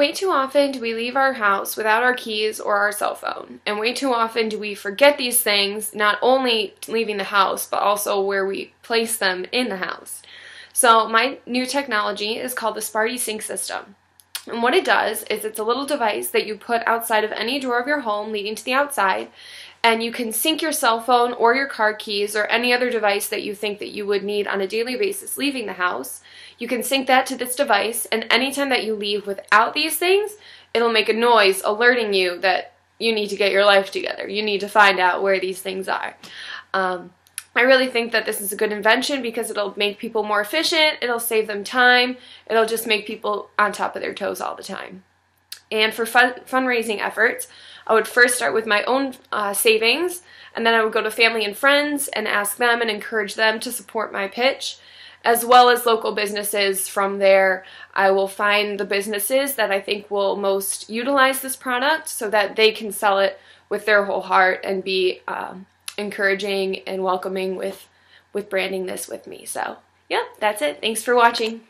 Way too often do we leave our house without our keys or our cell phone. And way too often do we forget these things, not only leaving the house, but also where we place them in the house. So, my new technology is called the Sparty Sync System. And what it does is it's a little device that you put outside of any door of your home leading to the outside, and you can sync your cell phone or your car keys or any other device that you think that you would need on a daily basis leaving the house. You can sync that to this device, and anytime that you leave without these things, it'll make a noise alerting you that you need to get your life together. You need to find out where these things are. Um, I really think that this is a good invention because it'll make people more efficient, it'll save them time, it'll just make people on top of their toes all the time. And for fun fundraising efforts, I would first start with my own uh, savings, and then I would go to family and friends and ask them and encourage them to support my pitch as well as local businesses. From there, I will find the businesses that I think will most utilize this product so that they can sell it with their whole heart and be um, encouraging and welcoming with with branding this with me. So, yeah, that's it. Thanks for watching.